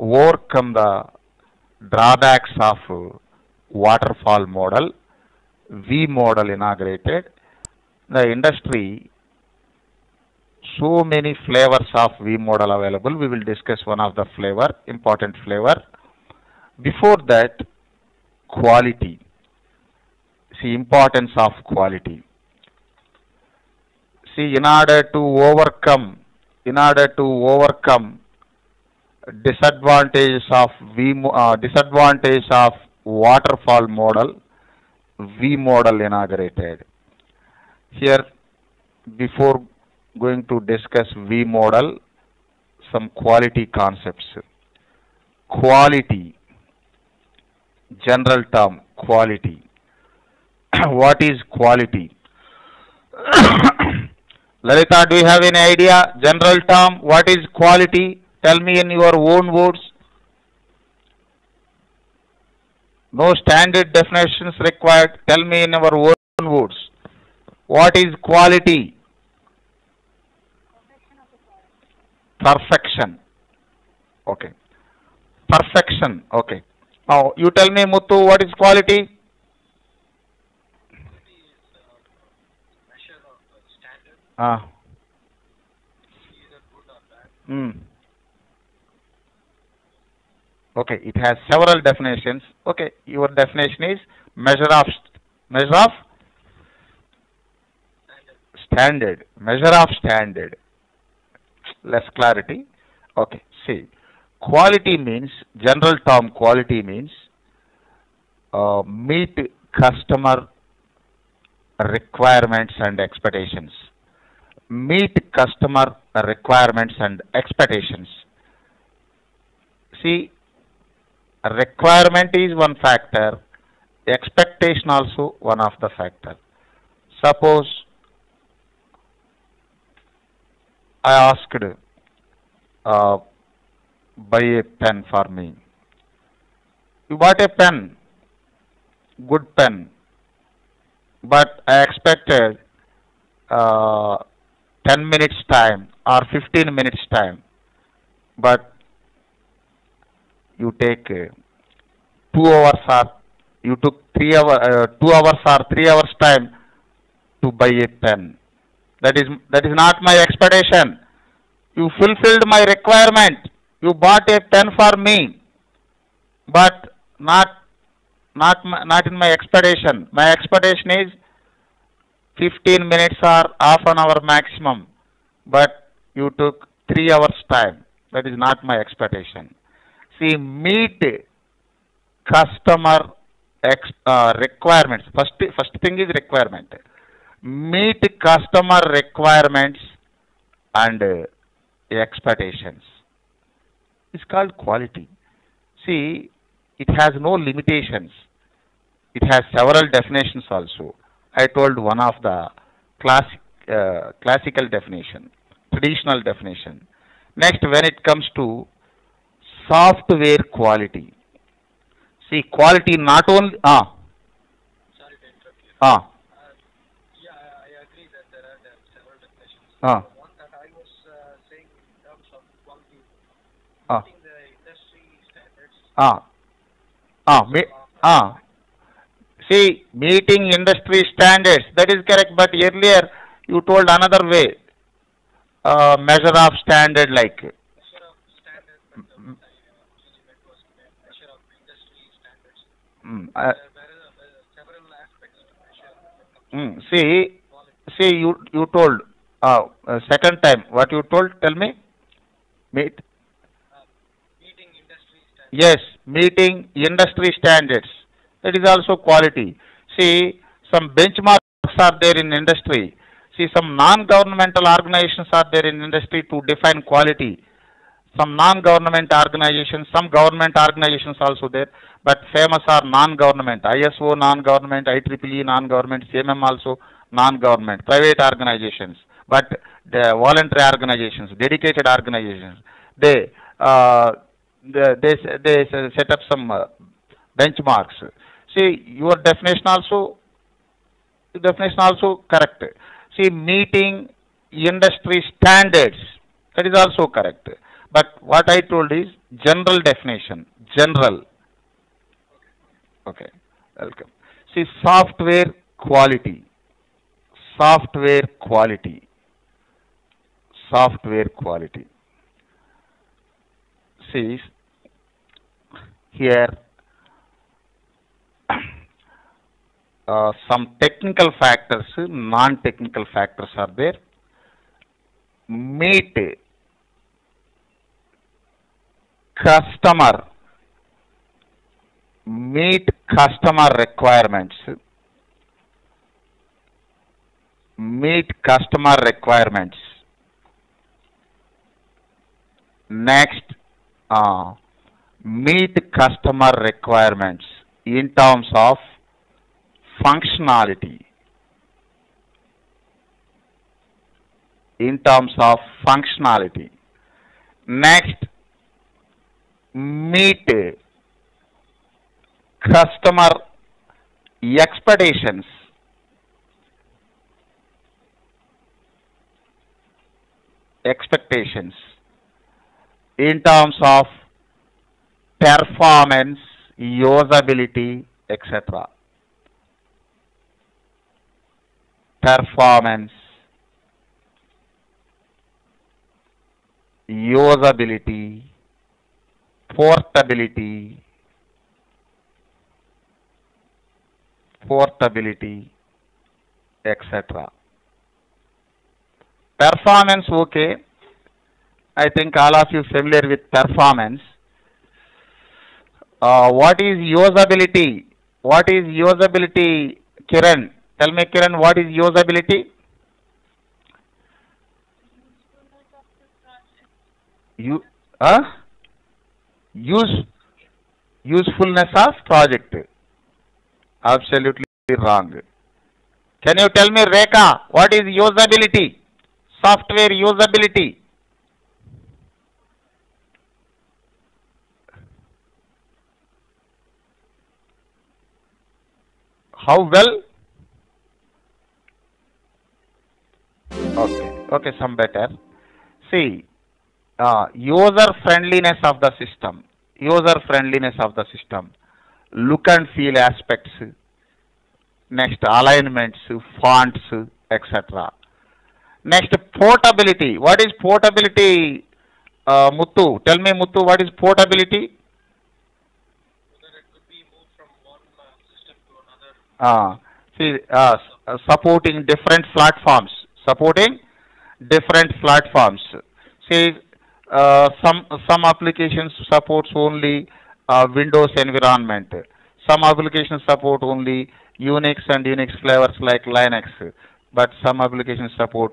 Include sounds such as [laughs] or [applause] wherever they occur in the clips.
overcome the drawbacks of waterfall model, V model inaugurated. The industry, so many flavors of V model available. We will discuss one of the flavor, important flavor. Before that, quality. See importance of quality. See, in order to overcome, in order to overcome disadvantages of V uh, disadvantage of waterfall model, V model inaugurated. Here, before going to discuss V model, some quality concepts. Quality, general term, quality. [coughs] what is quality? [coughs] Lalita, do you have any idea? General term, what is quality? Tell me in your own words. No standard definitions required. Tell me in your own words. What is quality? Perfection. Okay. Perfection. Okay. Now you tell me, Muthu, what is quality? measure of uh, Ah. either good or bad. Hmm. Okay, it has several definitions. Okay, your definition is measure of measure of Standard. Measure of standard. Less clarity. Okay, see. Quality means, general term quality means uh, meet customer requirements and expectations. Meet customer requirements and expectations. See, requirement is one factor, expectation also one of the factor. Suppose I asked, uh, buy a pen for me. You bought a pen, good pen, but I expected uh, 10 minutes time or 15 minutes time, but you take uh, 2 hours or you took 3 hour, uh, 2 hours or 3 hours time to buy a pen. That is, that is not my expectation. You fulfilled my requirement. You bought a pen for me, but not, not, not in my expectation. My expectation is 15 minutes or half an hour maximum, but you took 3 hours time. That is not my expectation. See, meet customer ex, uh, requirements. First, first thing is requirement. Meet customer requirements and uh, expectations. It's called quality. See, it has no limitations. It has several definitions also. I told one of the classic, uh, classical definition, traditional definition. Next, when it comes to software quality. See, quality not only, ah, Sorry to interrupt you. ah, Uh, yeah, I, agree that there are, several definitions. ah, The one that I was saying in terms of quality, ah, the industry standards. ah, ah, me, ah. See, meeting industry standards, that is correct, but earlier you told another way. Uh, measure of standard like, Measure of standard, but the one that I usually meant was measure of industry standards. mm, uh, There, there are uh, several aspects to measure mm, see, see, you, you told, uh, uh, second time, what you told, tell me? Meet, Uh, meeting industry standards. Yes, meeting industry standards. That is also quality. See, some benchmarks are there in industry. See, some non-governmental organizations are there in industry to define quality. Some non-government organizations, some government organizations also there, but famous are non-government. ISO non-government, IEEE non-government, CMM also non-government, private organizations, but the voluntary organizations, dedicated organizations. They uh, the, they they set up some uh, benchmarks. See, your definition also definition also correct. See, meeting industry standards that is also correct. But what I told is general definition. General. Okay. Welcome. See, software quality. Software quality. Software quality. See, here [coughs] uh, some technical factors, non-technical factors are there. Meet customer, meet customer requirements, meet customer requirements. Next, uh, meet customer requirements in terms of functionality. In terms of functionality. Next, meet customer expectations. Expectations in terms of performance, usability, etc. Performance, usability, portability, portability, etc. Performance, okay. I think all of you familiar with performance. Uh, what is usability? What is usability, Kiran? Tell me, Kiran, what is usability? You, huh? Use, usefulness of project. Absolutely wrong. Can you tell me, Reka, what is usability? Software usability. How well? Okay, okay, some better. See, uh, user friendliness of the system, user friendliness of the system, look and feel aspects, next alignments, fonts, etc. Next portability. What is portability, uh, Muthu? Tell me, Muthu, what is portability? Whether it could be moved from one uh, system to another. See, uh, supporting different platforms, supporting different platforms. See, uh, some some applications supports only uh, Windows environment. Some applications support only Unix and Unix flavors like Linux, but some applications support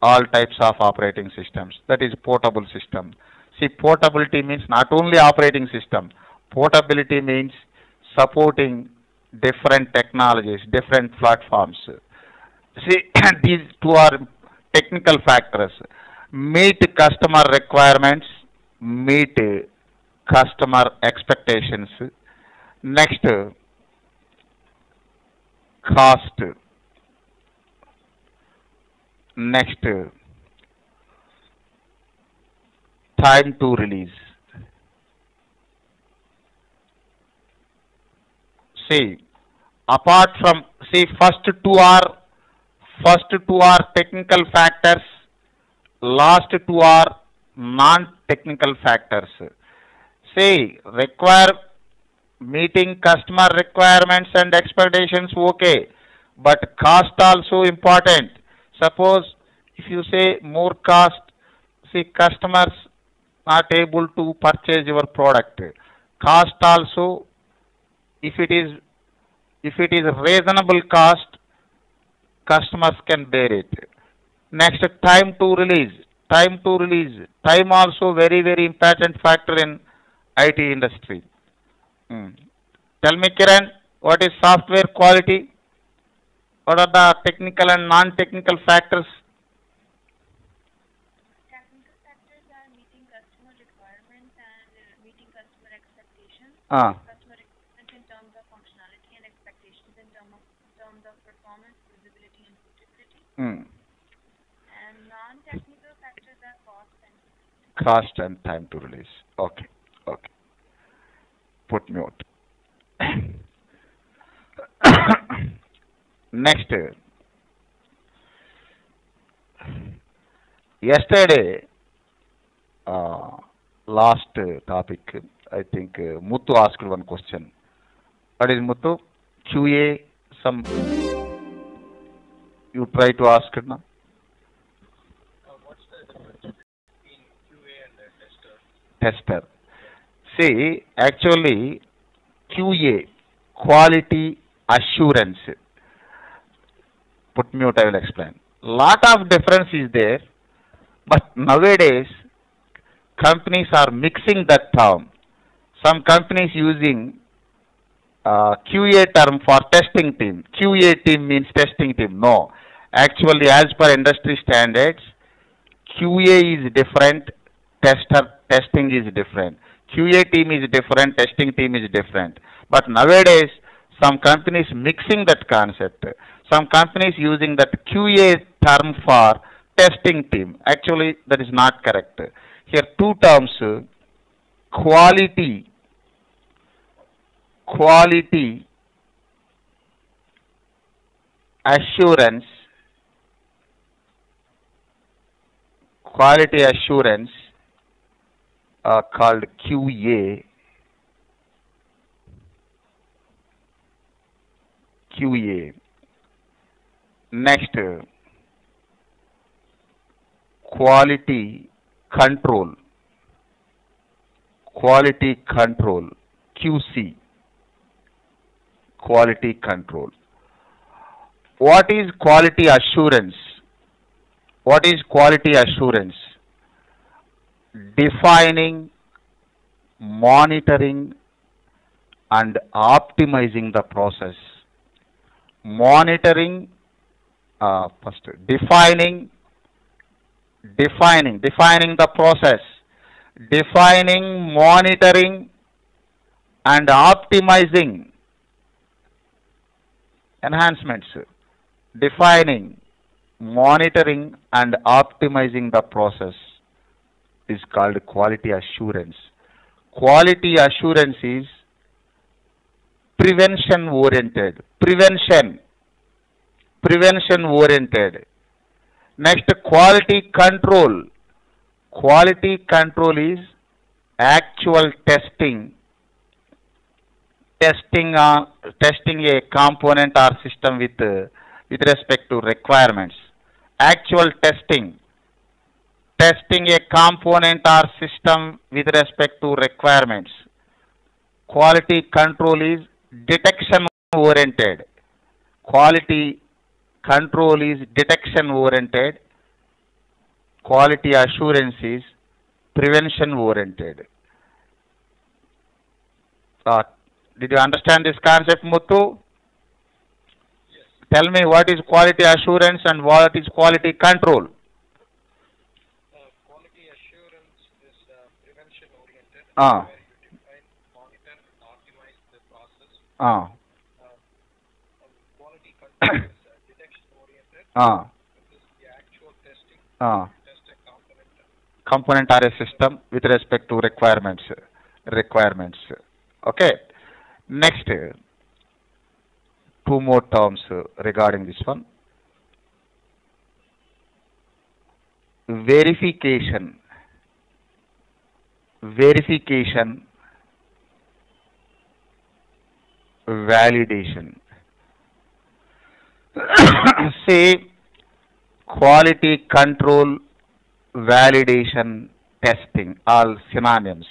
all types of operating systems. That is portable system. See, portability means not only operating system. Portability means supporting different technologies, different platforms. See, [clears throat] these two are technical factors. Meet customer requirements, meet customer expectations. Next, cost. Next, time to release. See, apart from, see, first two are, first two are technical factors, last two are non-technical factors. See, require meeting customer requirements and expectations, okay, but cost also important. Suppose if you say more cost, see, customers not able to purchase your product. Cost also if it is if it is reasonable cost customers can bear it next time to release time to release time also very very important factor in it industry Hmm. tell me kiran what is software quality what are the technical and non technical factors Technical factors are meeting customer requirements and uh, meeting customer expectations. ah Customer requirements in terms of functionality and expectations in term of, terms of performance, usability, and suitability. hmm. And non-technical factors are cost and cost and time to release. Okay. Mute. Next. Yesterday, uh, last uh, topic, I think uh, Muthu asked one question. What is Muthu? QA, some, you try to ask it now? Uh, what's the difference between QA and tester? tester. See, actually, QA, quality assurance. Put mute, I will explain. Lot of difference is there, but nowadays, companies are mixing that term. Some companies using uh, QA term for testing team. QA team means testing team. No. Actually, as per industry standards, QA is different, tester testing is different. QA team is different, testing team is different. But nowadays, some companies mixing that concept. Some companies using that QA term for testing team. Actually, that is not correct. Here, two terms: quality, quality assurance, quality assurance uh, called QA. QA. Next, quality control. Quality control. QC. Quality control. What is quality assurance? What is quality assurance? Defining, monitoring, and optimizing the process. Monitoring, uh, first, defining, defining, defining the process, defining, monitoring, and optimizing. Enhancements, defining, monitoring, and optimizing the process is called quality assurance. Quality assurance is prevention oriented. Prevention. Prevention oriented. Next, quality control. Quality control is actual testing. Testing, uh, testing a component or system with, uh, with respect to requirements. Actual testing. Testing a component or system with respect to requirements. Quality control is detection oriented. Quality control is detection oriented. Quality assurance is prevention oriented. Uh, did you understand this concept, Muthu? Yes. Tell me what is quality assurance and what is quality control. Uh, quality assurance is uh, prevention oriented, Ah. where you define, monitor, and optimize the process. Ah, Uh, uh, quality control is uh, detection oriented. ah, This is the actual testing. ah. Test [coughs] a component. component or a system with respect to requirements. Requirements. Okay. Next, two more terms regarding this one. Verification. Verification. Validation. [coughs] Say quality control validation testing all synonyms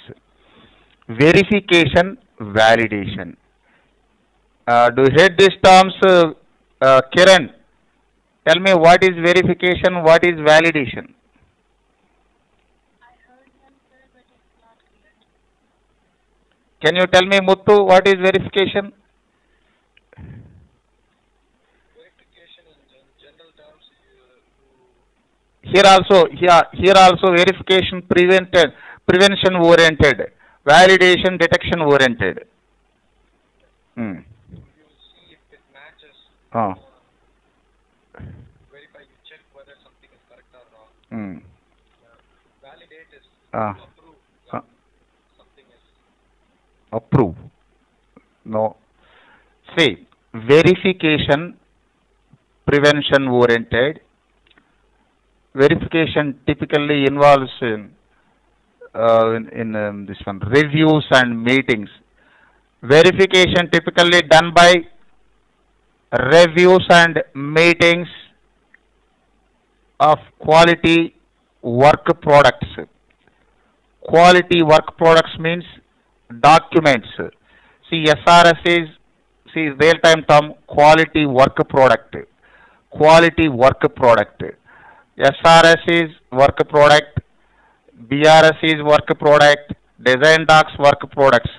verification validation uh, do you hear these terms uh, uh, kiran tell me what is verification what is validation I heard them, sir, but it's not clear. Can you tell me Muthu what is verification Verification in gen- terms, here also here here also verification prevented prevention oriented validation detection oriented hmm. you see if it matches. Ah. Verify, you check whether something is correct or wrong. Hmm. Uh, validate is Ah. Approve. No. See, verification, prevention oriented. Verification typically involves in, uh, in, in um, this one reviews and meetings. Verification typically done by reviews and meetings of quality work products. Quality work products means documents. See, SRS is, see, real-time term, quality work product. Quality work product. SRS is work product, BRS is work product, design docs work products.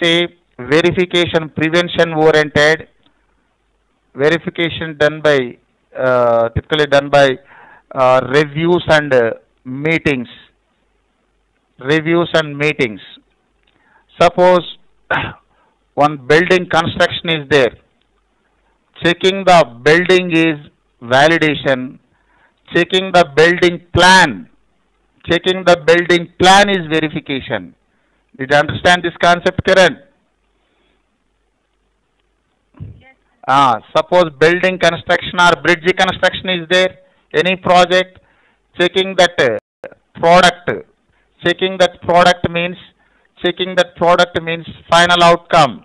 See, verification, prevention oriented, verification done by, uh, typically done by uh, reviews and uh, meetings. Reviews and meetings. Suppose [clears throat] one building construction is there. Checking the building is validation. Checking the building plan. Checking the building plan is verification. Did you understand this concept, Kiran? Yes. Ah, suppose building construction or bridge construction is there, any project, checking that uh, product, checking that product means, checking that product means final outcome,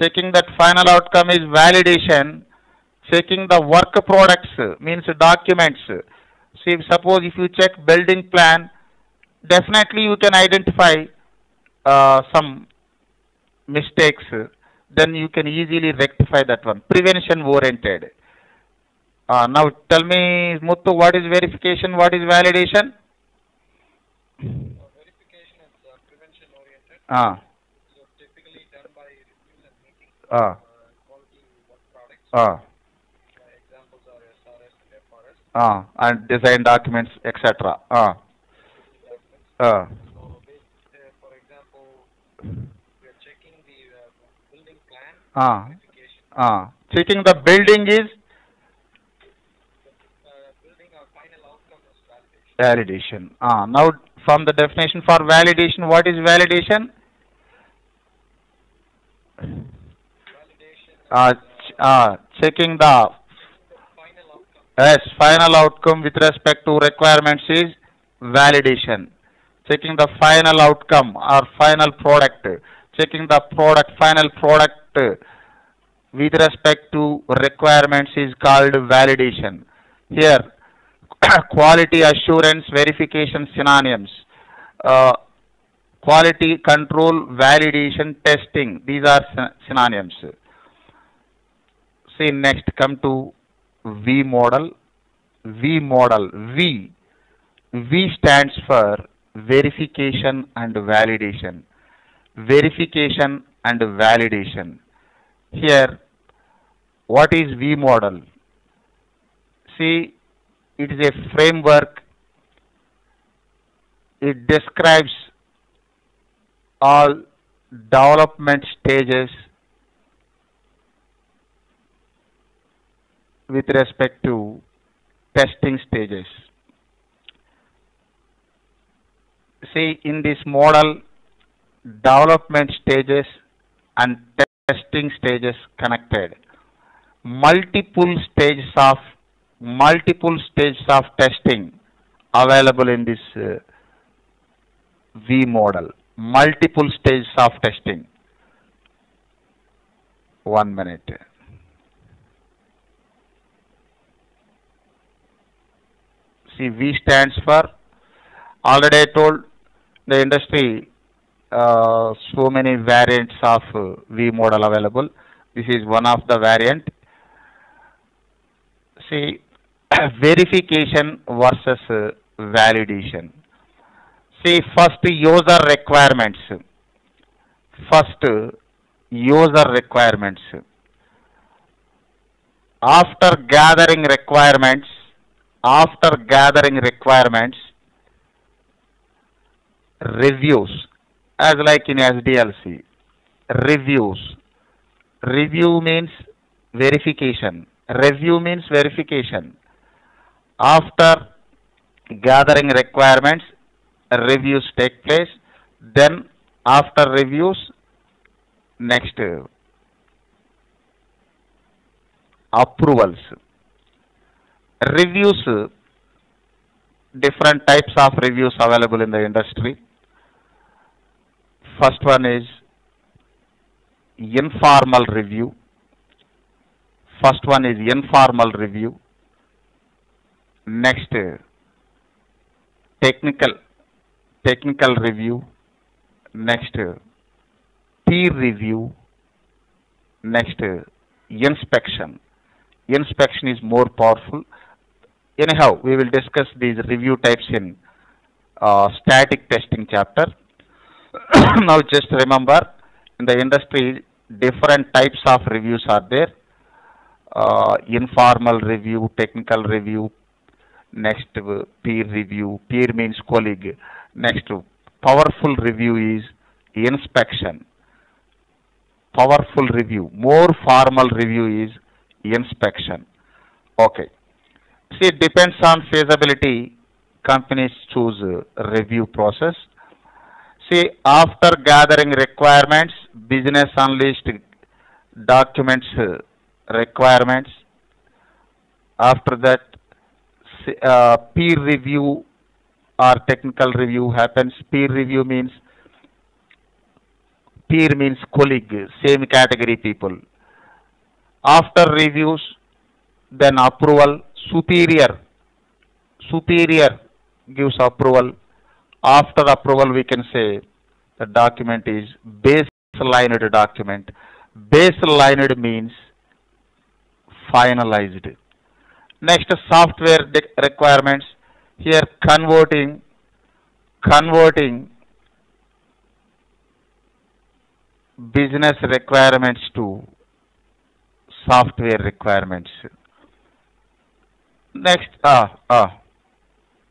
checking that final outcome is validation, checking the work products means documents. See, suppose if you check building plan, definitely you can identify uh, some mistakes, then you can easily rectify that one. Prevention oriented. Uh, now tell me, Muthu, what is verification? What is validation? uh, verification is uh, prevention oriented. Ah, So typically done by reviews and ah, Uh, products. ah, Uh, and ah, design documents, etc. Ah, ah, uh, for example, we are checking the uh, building plan ah, ah. Checking the building is validation. Ah, now from the definition for validation, what is validation? Ch- ah, checking the final outcome. Yes, final outcome with respect to requirements is validation. Checking the final outcome or final product. Checking the product, final product uh, with respect to requirements is called validation. Here, [coughs] quality assurance verification synonyms. Uh, quality control validation testing. These are synonyms. See next come to V model. V model. V. V stands for verification and validation. Verification and validation. Here, what is V model? See, it is a framework. It describes all development stages with respect to testing stages. See, in this model, development stages and testing stages connected. Multiple stages of multiple stages of testing available in this uh, V model. Multiple stages of testing. One minute. See, V stands for, already I told the industry, uh, so many variants of uh, V model available. This is one of the variant. See, [coughs] verification versus uh, validation. See, first user requirements. First, user requirements. After gathering requirements, after gathering requirements, reviews, as like in SDLC, reviews. Review means verification. Review means verification. After gathering requirements, reviews take place. Then after reviews, next approvals. Reviews, different types of reviews available in the industry. First one is informal review. First one is informal review. Next, technical technical review. Next, peer review. Next, inspection. Inspection is more powerful. Anyhow, we will discuss these review types in uh, static testing chapter. [coughs] now just remember, in the industry, different types of reviews are there. Uh, informal review, technical review, next uh, peer review, peer means colleague. Next, uh, powerful review is inspection. Powerful review, more formal review is inspection. Okay. See, it depends on feasibility. Companies choose review process. See, after gathering requirements, business analyst documents requirements. After that, uh, peer review or technical review happens. Peer review means peer means colleague, same category people. After reviews, then approval, superior, superior gives approval. After approval, we can say the document is baselined document. Baselined means finalized. Next, software requirements. Here, converting, converting business requirements to software requirements. Next, ah, ah,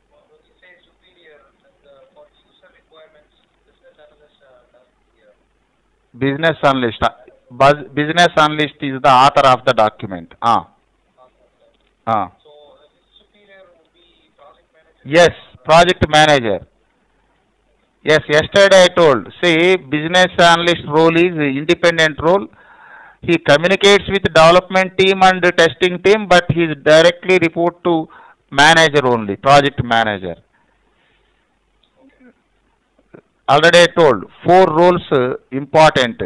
When you say superior, and uh, for business analyst uh, ah, Business analyst is the author of the document. Ah, ah. So uh, his superior would be project manager. Yes, project manager. Yes, yesterday I told. See, business analyst role is independent role. He communicates with development team and testing team, but he directly report to manager only, project manager. Already I told, four roles uh, important.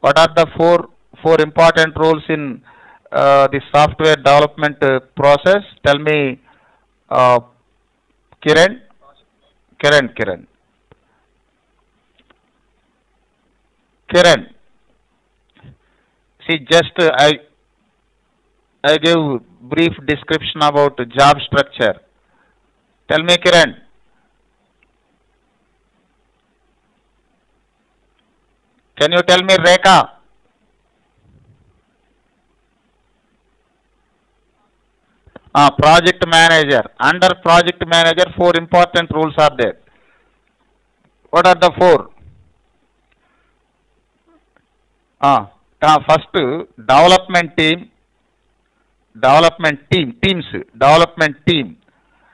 What are the four four important roles in uh, the software development uh, process? Tell me, uh, Kiran? Kiran, Kiran. Kiran. See, just uh, I I gave brief description about job structure. Tell me, Kiran. Can you tell me, Rekha? Ah, project manager. Under project manager, four important roles are there. What are the four? Ah, ah, first, development team, development team, teams, development team.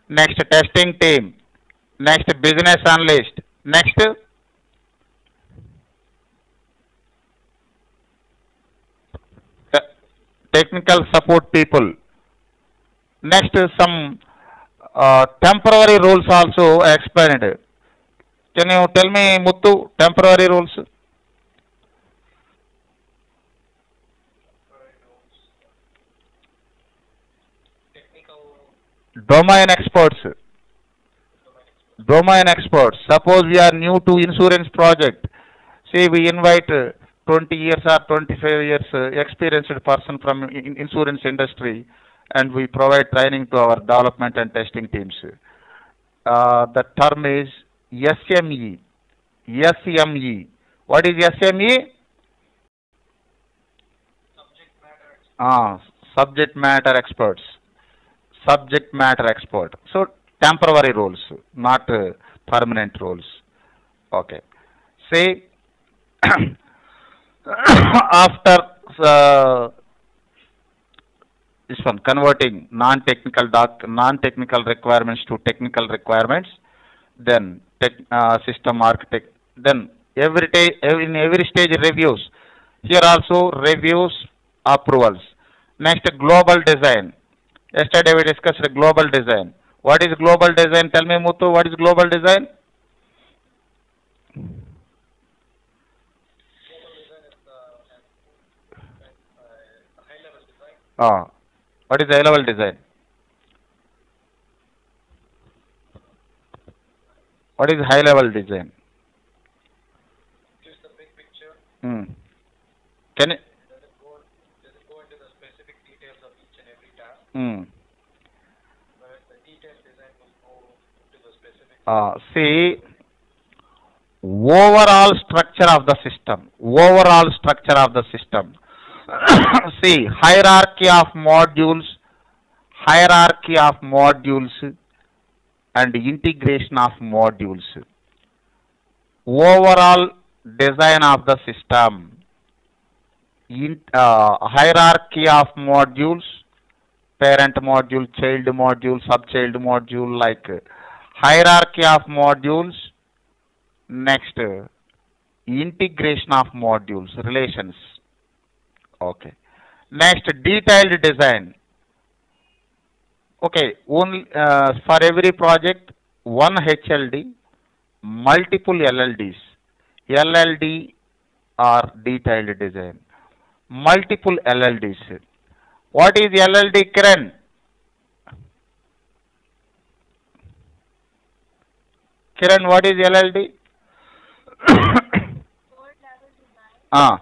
Next, testing team. Next, business analyst. Next, Next, some uh, temporary rules also explained. Can you tell me, Muthu, temporary rules Domain experts. Domain experts. Suppose we are new to insurance project. see we invite uh, 20 years or 25 years experienced person from insurance industry and we provide training to our development and testing teams. Uh, the term is SME. SME. What is SME? subject matter. Ah, subject matter experts. Subject matter expert. So temporary roles, not uh, permanent roles. Okay. Say [coughs] after uh, this one converting non-technical doc non-technical requirements to technical requirements, then tech, uh, system architect. Then every every, in every stage reviews. Here also reviews approvals. Next global design. Yesterday we discussed global design. What is global design? Tell me Muthu, what is global design? Global design is uh, an, high level design. Ah, what is high level design? What is high level design? Gives the big picture. Hmm. Can? Doesn't go doesn't go into the specific details of each and every task. Hmm. Whereas the detailed design will go into the specific. Uh, see, overall structure of the system. Overall structure of the system. [coughs] see, hierarchy of modules, hierarchy of modules, and integration of modules. Overall design of the system. In, uh, hierarchy of modules, parent module, child module, subchild module, like hierarchy of modules. Next, integration of modules, relations. Okay. Next, detailed design. Okay, only uh, for every project, one HLD, multiple LLDs. LLD or detailed design. Multiple LLDs. What is LLD, Kiran? Kiran, what is LLD? Third [coughs] level design, ah, uh,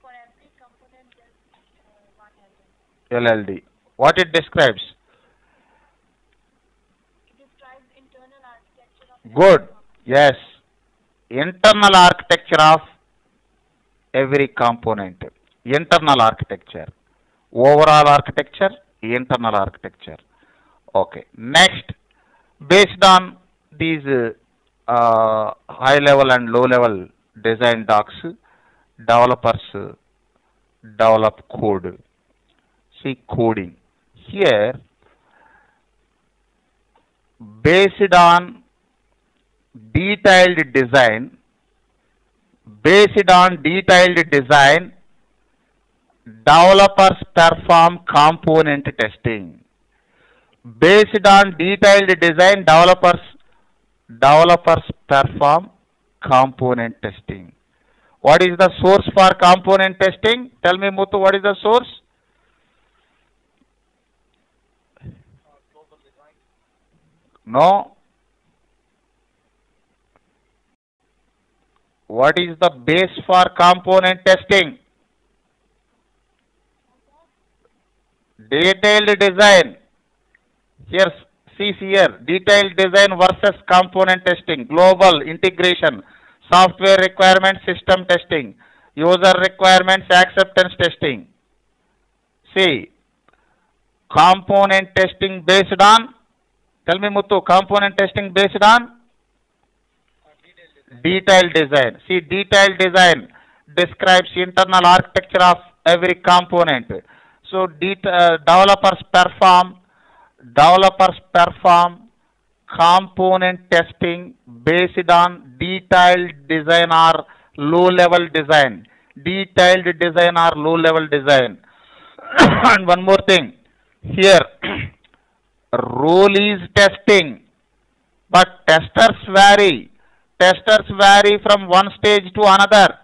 for every component just uh, one element. LLD. What it describes? It describes internal architecture of Good. Yes. Internal architecture of every component. Internal architecture. Overall architecture, internal architecture. Okay. Next, based on these uh, uh, high level and low level design docs, developers develop code. See coding. Here, based on detailed design, based on detailed design, developers perform component testing. Based on detailed design, developers developers perform component testing. What is the source for component testing? Tell me, Muthu, what is the source? Uh, global design. No. What is the base for component testing? Detailed design. Here, see here, detailed design versus component testing, global integration, software requirement system testing, user requirements acceptance testing. See, component testing based on, tell me Muthu, component testing based on Uh, detailed design. See, detailed design describes internal architecture of every component. So, uh, developers perform developers perform component testing based on detailed design or low level design. Detailed design or low level design. and one more thing here, role is testing but testers vary. Testers vary from one stage to another.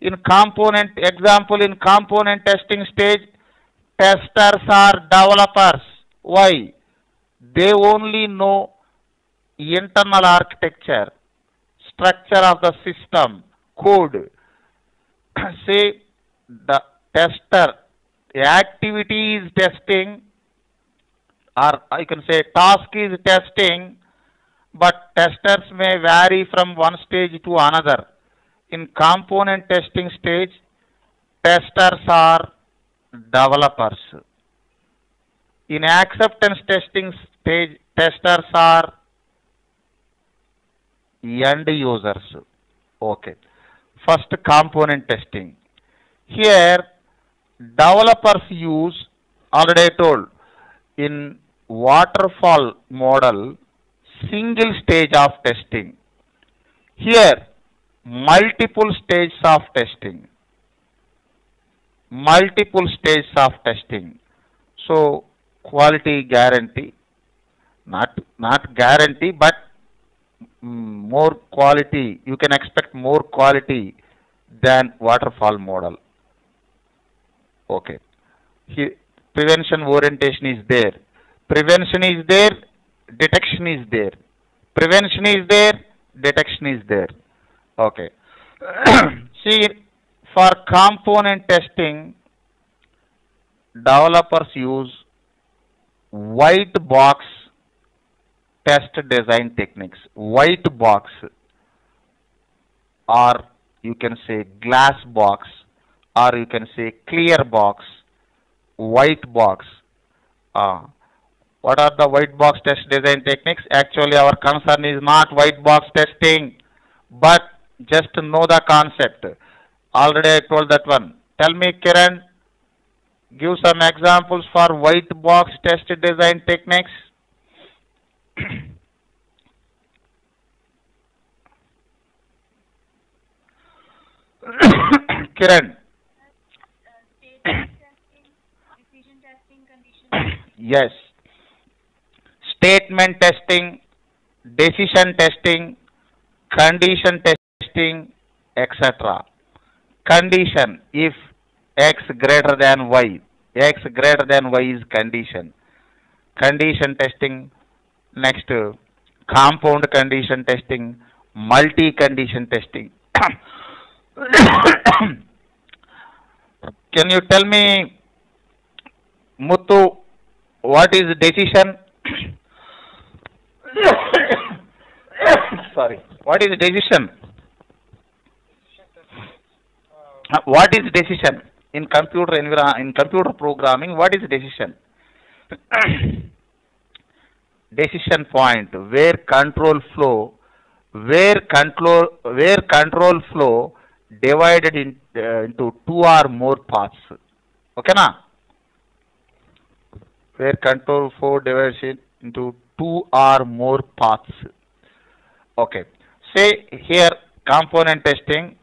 In component, example, in component testing stage, testers are developers. Why? They only know internal architecture, structure of the system, code. [clears throat] Say the tester, activity is testing, or I can say task is testing, but testers may vary from one stage to another. In component testing stage, testers are developers. In acceptance testing stage, testers are end users. Okay. First, component testing. Here, developers use, already told, in waterfall model, single stage of testing. Here, multiple stages of testing. Multiple stages of testing. So, quality guarantee, not not guarantee, but mm, more quality. You can expect more quality than waterfall model. Okay. Here, prevention orientation is there. Prevention is there, detection is there. Prevention is there, detection is there. Okay. [clears throat] See, for component testing, developers use white box test design techniques. White box or you can say glass box or you can say clear box, white box. Uh, what are the white box test design techniques? Actually, our concern is not white box testing, but just to know the concept. Already I told that one. Tell me, Kiran, give some examples for white box test design techniques. [coughs] Kiran, Uh, statement [coughs] testing, decision testing, yes. Statement testing, decision testing, condition testing, etc. Condition, if x greater than y, x greater than y is condition. Condition testing, next compound condition testing, multi-condition testing. [coughs] Can you tell me, Muthu, what is decision? [laughs] Sorry, what is the decision? Uh, what is decision in computer in computer programming? What is decision? [coughs] decision point where control flow where control where control flow divided in, uh, into two or more paths okay na where control flow divides it into two or more paths. Okay. Say here component testing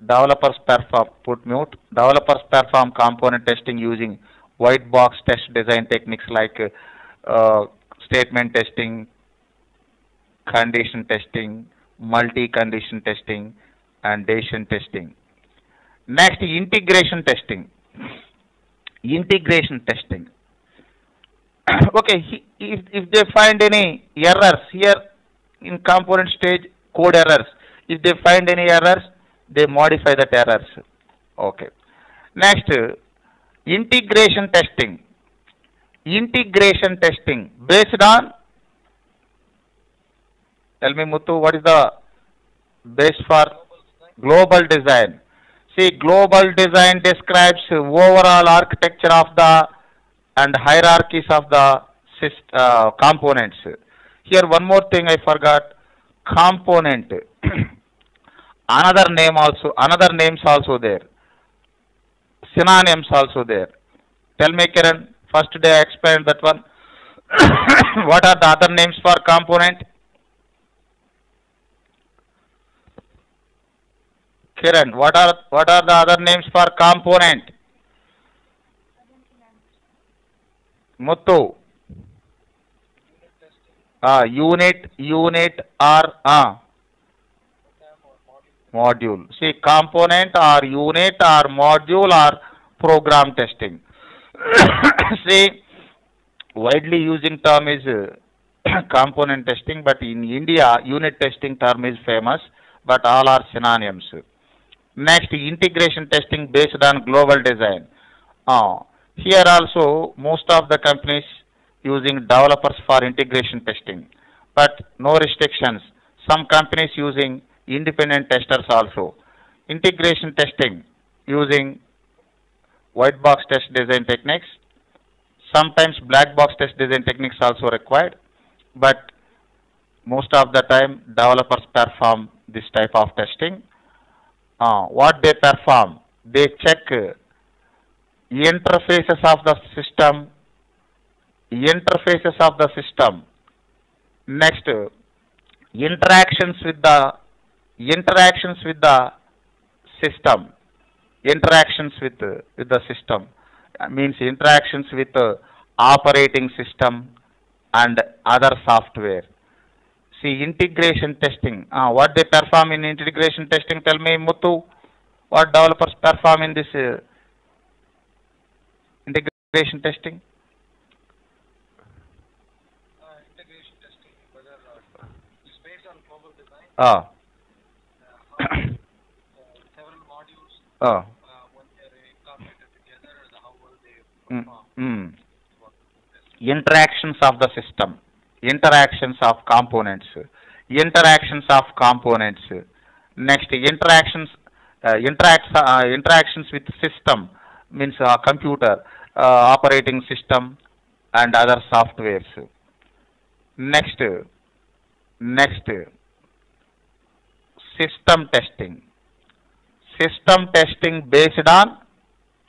developers perform put mute. Developers perform component testing using white box test design techniques like uh, statement testing condition testing multi condition testing and decision testing. Next integration testing. Integration testing [coughs] okay if, if they find any errors here in component stage code errors if they find any errors they modify that errors. Okay. Next integration testing. Integration testing based on tell me muthu what is the base for global design? See global design describes overall architecture of the and hierarchies of the uh, components. Here one more thing i forgot. Component. [clears throat] Another name also another names also there. Synonyms also there. Tell me kiran first day i explained that one. [coughs] What are the other names for component? Kiran what are what are the other names for component मत unit unit or module see component or unit or module or program testing see widely using term is component testing but in India unit testing term is famous but all are synonyms next integration testing based on global design here also, most of the companies using developers for integration testing, but no restrictions. Some companies using independent testers also. Integration testing using white box test design techniques. Sometimes black box test design techniques also required, but most of the time developers perform this type of testing. Uh, what they perform, they check uh, interfaces of the system, interfaces of the system. next interactions with the interactions with the system. Interactions with with the system. Uh, means interactions with uh, operating system and other software. See integration testing. Uh, what they perform in integration testing tell me muthu. What developers perform in this uh, integration testing Uh, integration testing, whether uh, it's based on global design, ah uh, how several modules, ah uh, when they're incorporated together, how well they mm, perform. mm. Test. interactions of the system interactions of components interactions of components next interactions uh, interacts uh, interactions with system means uh, computer Uh, operating system and other softwares next next system testing system testing based on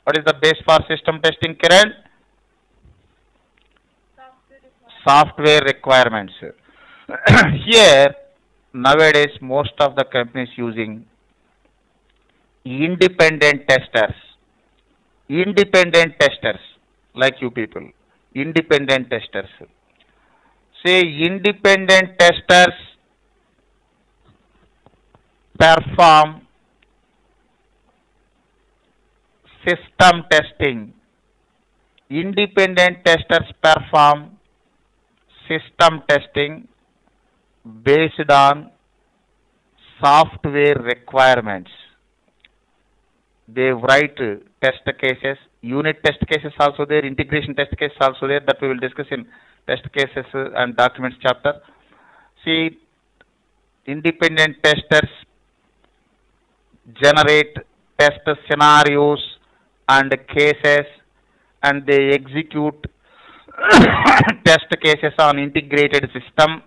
what is the base for system testing kiran software requirements. [clears throat] Here, nowadays, most of the companies using independent testers. Independent testers, like you people. Independent testers. Say, independent testers perform system testing. Independent testers perform system testing based on software requirements. They write test cases, unit test cases also there, integration test cases also there that we will discuss in test cases uh, and documents chapter. See, independent testers generate test scenarios and cases and they execute [coughs] test cases on integrated system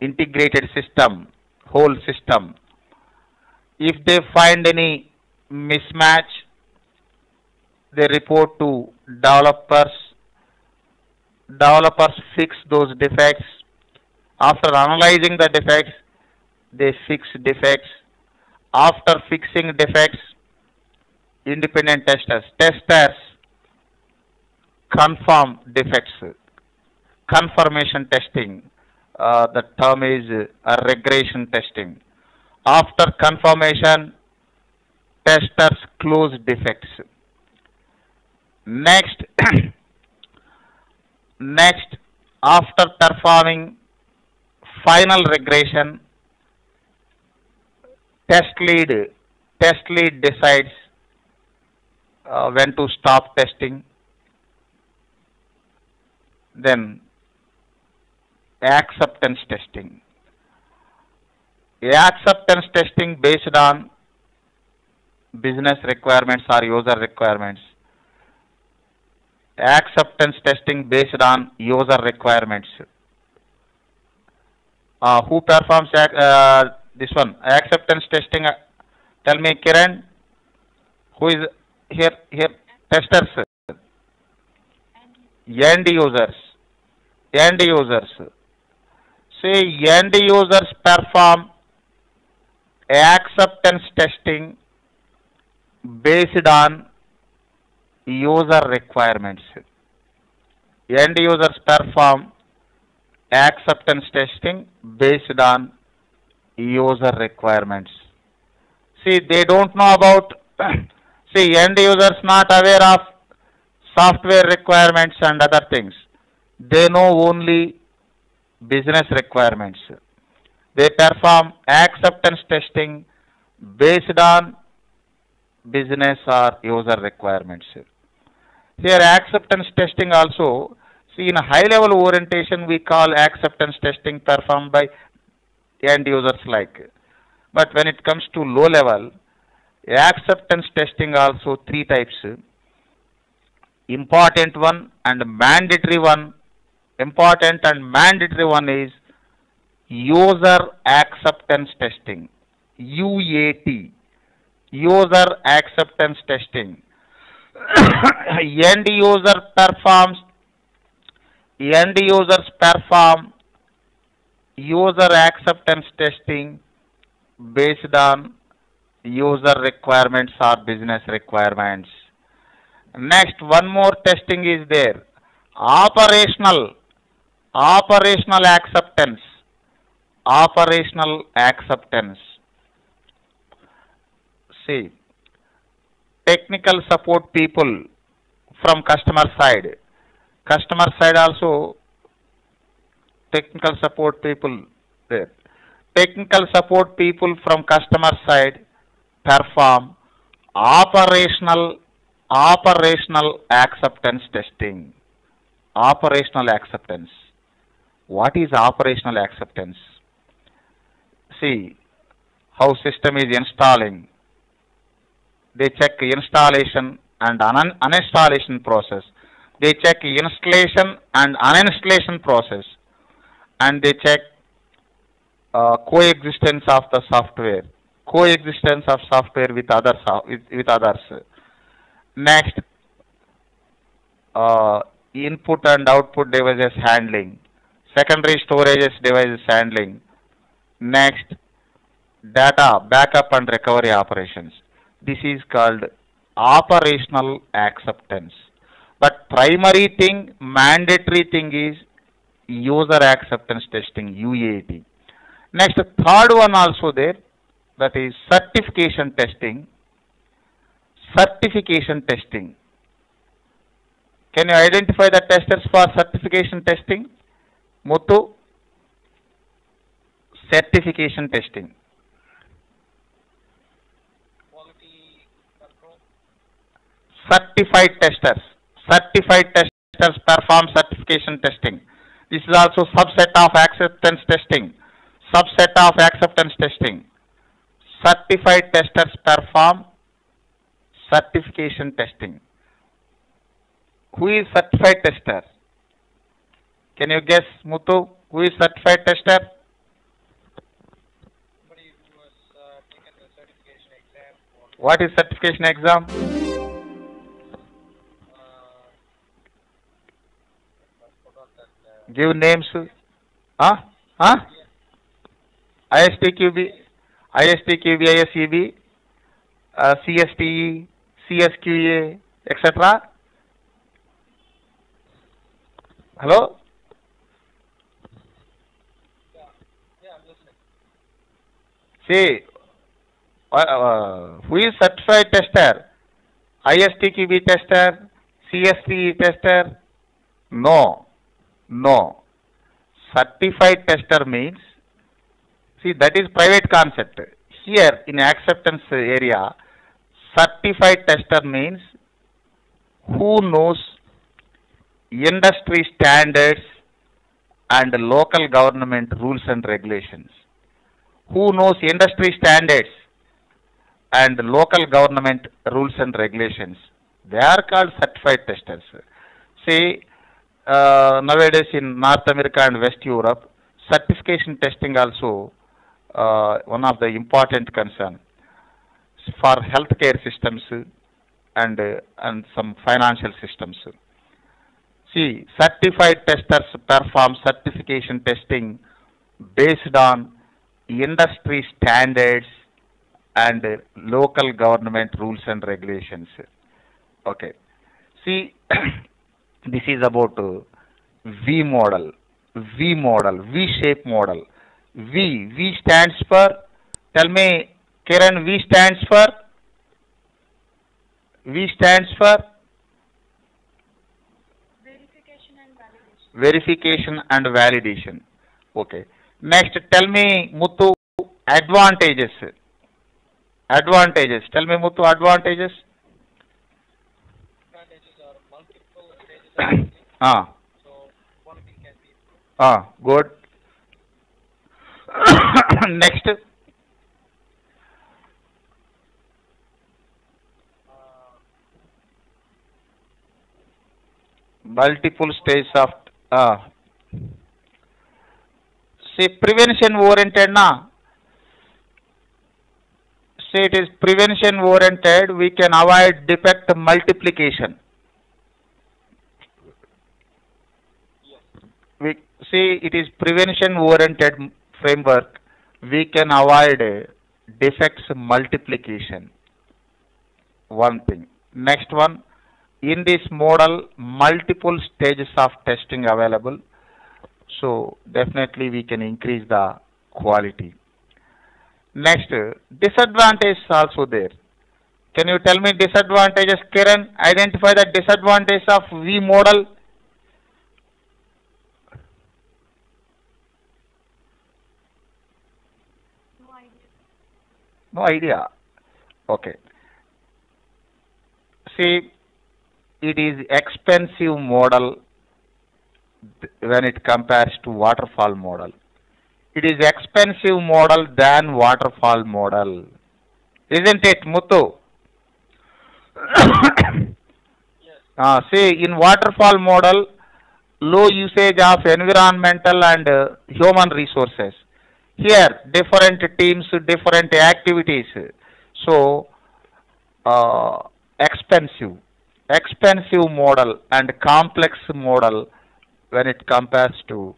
integrated system whole system if they find any mismatch they report to developers. Developers fix those defects. After analyzing the defects they fix defects. After fixing defects independent testers testers confirm defects. Confirmation testing uh, the term is uh, regression testing. After confirmation testers close defects next [coughs] next after performing final regression test lead test lead decides uh, when to stop testing then acceptance testing. Acceptance testing based on business requirements or user requirements. Acceptance testing based on user requirements. Uh, who performs uh, this one? Acceptance testing. Uh, tell me, Kiran. Who is here? Here, testers end users end users say end users perform acceptance testing based on user requirements end users perform acceptance testing based on user requirements see they don't know about [coughs] see end users not aware of software requirements and other things. They know only business requirements. They perform acceptance testing based on business or user requirements. Here acceptance testing also, see in a high level orientation we call acceptance testing performed by end users like. But when it comes to low level, acceptance testing also three types important one and mandatory one. Important and mandatory one is user acceptance testing. UAT. User acceptance testing. [coughs] End user performs end users perform user acceptance testing based on user requirements or business requirements. Next, one more testing is there. Operational, operational acceptance, operational acceptance. See, technical support people from customer side. Customer side also technical support people there. Technical support people from customer side perform operational operational acceptance testing. Operational acceptance. What is operational acceptance? See how system is installing. They check installation and un- uninstallation process. They check installation and uninstallation process. And they check uh, coexistence of the software, coexistence of software with other with, with others. Next, uh, input and output devices handling, secondary storages devices handling. Next, data backup and recovery operations. This is called operational acceptance. But primary thing, mandatory thing is user acceptance testing, UAT. Next, third one also there, that is certification testing. Certification testing. Can you identify the testers for certification testing? Muthu? Certification testing. Quality control. Certified testers. Certified testers perform certification testing. This is also subset of acceptance testing. Subset of acceptance testing. Certified testers perform certification testing. Who is certified tester? Can you guess, Muthu? Who is certified tester? Somebody who has uh, taken the certification exam What is certification exam? Give names. Huh? Huh? ISTQB, ISTQB, ISEB, uh, CSTE, CSQA, etc. Hello? yeah, yeah. See, uh, uh, who is certified tester? ISTQB tester, CSTE tester? No, no. Certified tester means, see that is private concept. Here in acceptance area, certified tester means who knows industry standards and local government rules and regulations who knows industry standards and local government rules and regulations. They are called certified testers. See, uh, nowadays in North America and West Europe, certification testing also uh, one of the important concern for healthcare systems and uh, and some financial systems. See, certified testers perform certification testing based on industry standards and local government rules and regulations. Okay. See, [clears throat] this is about uh, V model, V model, V shape model. V, V stands for, tell me, Kiran, V stands for, V stands for Verification and validation. verification and validation. Okay. Next, tell me, Muthu, advantages. Advantages. Tell me, Muthu, advantages. Advantages are multiple stages of testing, [coughs] ah, so ah, good. [coughs] Next, Uh, multiple stages of, ah. See, prevention oriented, na. See, it is prevention oriented, we can avoid defect multiplication. yes. we see it is prevention oriented framework. We can avoid defects multiplication. One thing. Next one. In this model multiple stages of testing available. So definitely we can increase the quality. Next uh, disadvantage also there. Can you tell me disadvantages kiran? Identify the disadvantage of v model No idea. Okay. See, it is expensive model when it compares to waterfall model. It is expensive model than waterfall model. Isn't it, Muthu? Yes. Uh, [coughs] see, in waterfall model, low usage of environmental and uh, human resources. Here, different teams, different activities. So, uh, expensive, expensive model and complex model when it compares to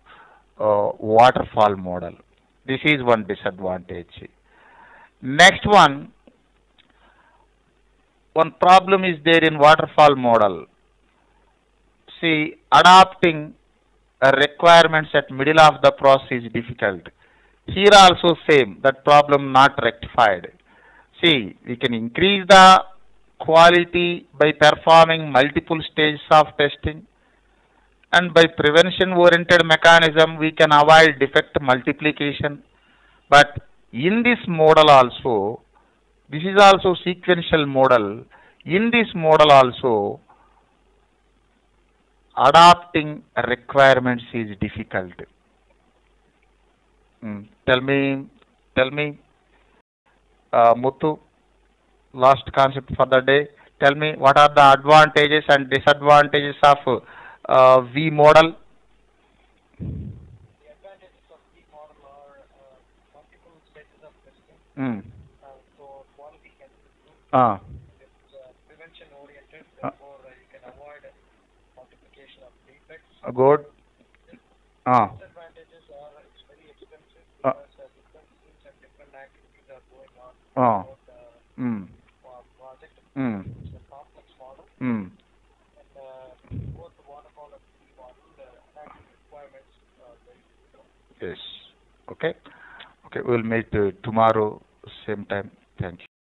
uh, waterfall model. This is one disadvantage. Next one, one problem is there in waterfall model. See, adopting uh, requirements at middle of the process is difficult. Here also same, that problem not rectified. See, we can increase the quality by performing multiple stages of testing and by prevention oriented mechanism we can avoid defect multiplication. But in this model also, this is also sequential model. In this model also, adopting requirements is difficult. Hmm. Tell me, tell me, uh, Muthu, last concept for the day. Tell me what are the advantages and disadvantages of uh, V model? The advantages of the model are uh, multiple stages of testing, so quality can be improved. Ah. It's uh, prevention oriented, therefore uh, you can avoid multiplication of defects. good. Ah. Disadvantages are it's very expensive Uh. because uh, different teams and different activities are going on Ah. throughout the Hmm. uh, project. Hmm. It's a complex model, Hmm. and uh, both the waterfall and the model, the anatomy requirements are very different. Yes. Okay. Okay. We'll meet uh, tomorrow, same time. Thank you.